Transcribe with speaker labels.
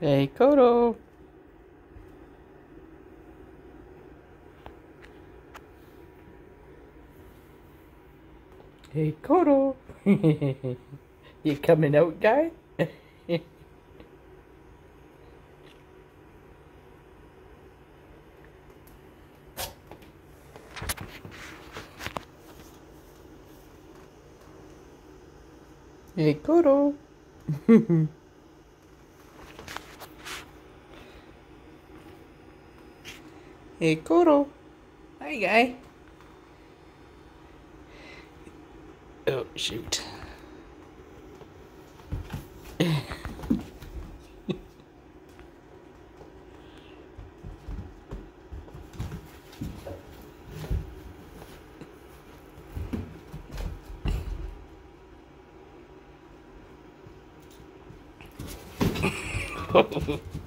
Speaker 1: Hey, Kodo. Hey, Kodo. you coming out, guy? hey, Kodo. Hey, Koro. Hi, guy. Oh, shoot.